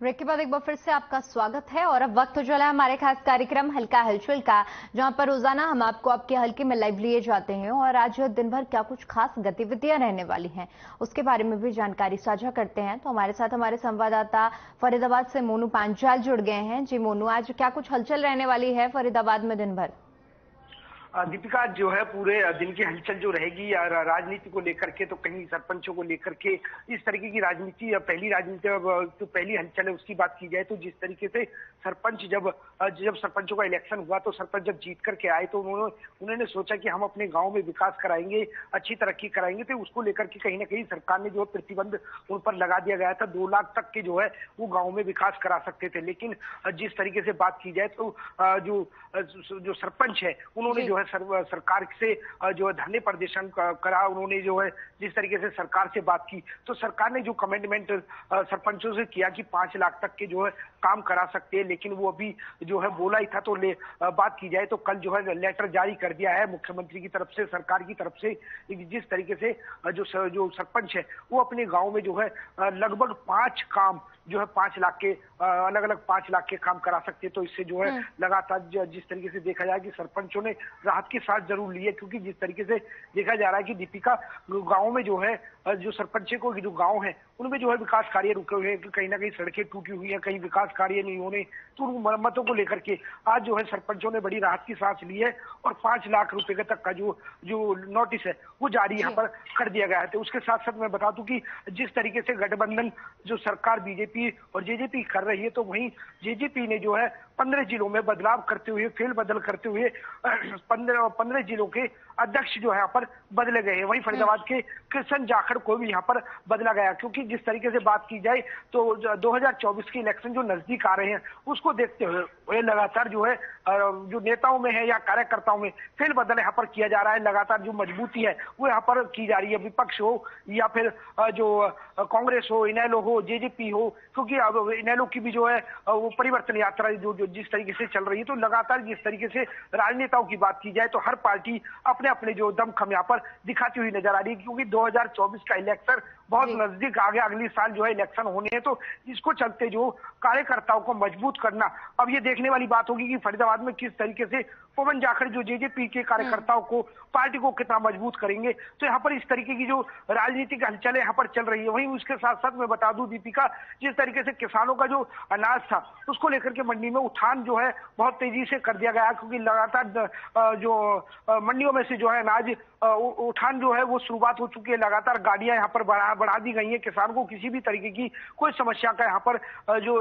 Break के बाद एक बार फिर से आपका स्वागत है और अब वक्त हो चला है हमारे खास कार्यक्रम हल्का हलचल का, जहाँ पर रोज़ाना हम आपको आपके हल्के में लाइव लिए जाते हैं और आज दिन भर क्या कुछ खास गतिविधियाँ रहने वाली हैं, उसके बारे में भी जानकारी साझा करते हैं। तो हमारे साथ हमारे संवाददाता फरीदाबाद से मोनू पांचाल जुड़ गए हैं। जी मोनू, आज क्या कुछ हलचल रहने वाली है फरीदाबाद में दिन भर दीपिका जो है पूरे दिन की हलचल जो रहेगी राजनीति को लेकर के तो कहीं सरपंचों को लेकर के इस तरीके की राजनीति पहली राजनीति तो पहली हलचल है उसकी बात की जाए तो जिस तरीके से सरपंच जब जब सरपंचों का इलेक्शन हुआ तो सरपंच जब जीत करके आए तो उन्होंने उन्होंने सोचा कि हम अपने गाँव में विकास कराएँगे अच्छी तरक्की कराएँगे तो उसको लेकर के कहीं ना कहीं सरकार ने जो प्रतिबंध उन पर लगा दिया गया था दो लाख तक के जो है वो गाँव में विकास करा सकते थे। लेकिन जिस तरीके से बात की जाए तो जो जो सरपंच है उन्होंने जो। है सर, सरकार से जो है धरने प्रदर्शन करा उन्होंने जो है जिस तरीके से सरकार से बात की तो सरकार ने जो कमेंटमेंट सरपंचों से किया कि पाँच लाख तक के जो है काम करा सकते हैं लेकिन वो अभी जो है बोला ही था तो ले बात की जाए तो कल जो है लेटर जारी कर दिया है मुख्यमंत्री की तरफ़ से सरकार की तरफ़ से जिस तरीके से जो जो सरपंच है वो अपने गाँव में जो है लगभग पाँच काम जो है पाँच लाख के अलग अलग पाँच लाख के काम करा सकते हैं। तो इससे जो है हम्म। लगातार जिस तरीके से देखा जाए कि सरपंचों ने राहत की सांस ज़रूर ली है क्योंकि जिस तरीके से देखा जा रहा है कि दीपिका गाँव में जो है जो सरपंच को जो गाँव है उनमें जो है विकास कार्य रुके हुए हैं। कहीं ना कहीं सड़कें टूटी हुई है कहीं विकास कार्य नहीं होने तो उन मरम्मतों को लेकर के आज जो है सरपंचों ने बड़ी राहत की सांस ली है और पाँच लाख रुपए तक का जो जो नोटिस है वो जारी यहाँ पर कर दिया गया है। तो उसके साथ साथ मैं बता दूँ कि जिस तरीके से गठबंधन जो सरकार बीजेपी और जेजेपी कर रही है तो वहीं जेजेपी ने जो है पंद्रह जिलों में बदलाव करते हुए फेल बदल करते हुए पंद्रह पंद्रह जिलों के अध्यक्ष जो है यहाँ पर बदले गए वहीं फरीदाबाद के कृष्ण जाखड़ को भी यहाँ पर बदला गया। क्योंकि जिस तरीके से बात की जाए तो 2024 के इलेक्शन जो नज़दीक आ रहे हैं उसको देखते हुए लगातार जो है जो नेताओं में है या कार्यकर्ताओं में फेल बदल यहाँ पर किया जा रहा है। लगातार जो मजबूती है वो यहाँ पर की जा रही है। विपक्ष हो या फिर जो कांग्रेस हो इनेलो हो जेजेपी हो क्योंकि अब इनेलो की भी जो है वो परिवर्तन यात्रा जो, जो जिस तरीके से चल रही है तो लगातार जिस तरीके से राजनेताओं की बात की जाए तो हर पार्टी अपने अपने जो दमखम यहाँ पर दिखाती हुई नज़र आ रही है क्योंकि 2024 का इलेक्शन बहुत नज़दीक आ गया अगले साल जो है इलेक्शन होने हैं तो इसको चलते जो कार्यकर्ताओं को मज़बूत करना। अब ये देखने वाली बात होगी कि फरीदाबाद में किस तरीके से पवन जाखड़ जो जेजेपी के कार्यकर्ताओं को पार्टी को कितना मज़बूत करेंगे तो यहाँ पर इस तरीके की जो राजनीतिक हलचल यहाँ पर चल रही है वहीं उसके साथ साथ मैं बता दूँ दीपिका जिस तरीके से किसानों का जो अनाज था उसको लेकर के मंडी में उठान जो है बहुत तेज़ी से कर दिया गया क्योंकि लगातार जो मंडियों में से जो है अनाज उठान जो है वो शुरुआत हो चुकी है। लगातार गाड़ियाँ यहाँ पर बढ़ा बढ़ा दी गई है। किसान को किसी भी तरीके की कोई समस्या का यहाँ पर जो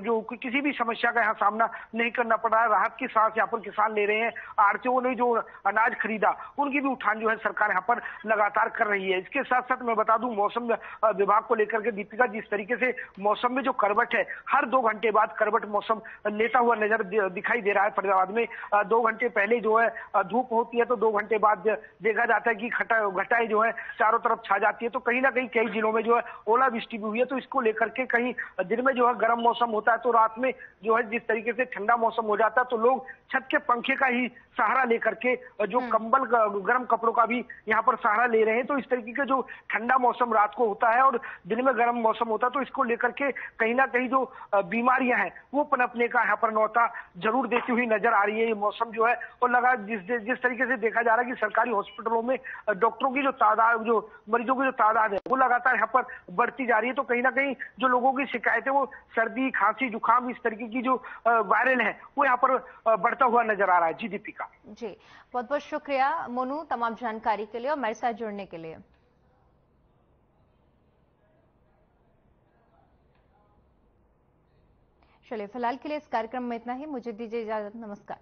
जो किसी भी समस्या का यहाँ सामना नहीं करना पड़ रहा है। राहत की सांस यहाँ पर किसान ले रहे हैं। आरटीओ ने जो अनाज खरीदा, उनकी भी उठान जो है सरकार यहाँ पर लगातार कर रही है। इसके साथ साथ मैं बता दूँ, मौसम विभाग को लेकर के दीपिका जिस तरीके से मौसम में जो करवट है, हर दो घंटे बाद करवट मौसम लेता हुआ नज़र दिखाई दे रहा है। फरीदाबाद में दो घंटे पहले जो है धूप होती है तो दो घंटे बाद देखा जाता है कि घटाई जो है चारों तरफ़ छा जाती है। तो कहीं ना कहीं कई जिलों में जो है ओलावृष्टि भी हुई है। तो इसको लेकर के कहीं दिन में जो है गर्म मौसम होता है तो रात में जो है जिस तरीके से ठंडा मौसम हो जाता है तो लोग छत के पंखे का ही सहारा लेकर के जो हम्म। कंबल गर्म कपड़ों का भी यहाँ पर सहारा ले रहे हैं। तो इस तरीके का जो ठंडा मौसम रात को होता है और दिन में गर्म मौसम होता है तो इसको लेकर के कहीं ना कहीं जो बीमारियाँ हैं वो पनपने का यहाँ पर ज़रूर देती हुई नज़र आ रही है। ये मौसम जो है, और लगा जिस जिस तरीके से देखा जा रहा है कि सरकारी हॉस्पिटलों में डॉक्टरों की जो तादाद, जो मरीजों की जो तादाद है, वो लगातार यहाँ पर बढ़ती जा रही है। तो कहीं ना कहीं जो लोगों की शिकायतें, वो सर्दी, खांसी, जुकाम, इस तरीके की जो वायरल है, वो यहाँ पर बढ़ता हुआ नज़र आ रहा है। जी, दीपिका। जी बहुत बहुत शुक्रिया, मोनू, तमाम जानकारी के लिए और मेरे साथ जुड़ने के लिए। चलिए फ़िलहाल के लिए इस कार्यक्रम में इतना ही। मुझे दीजिए इजाज़त। नमस्कार।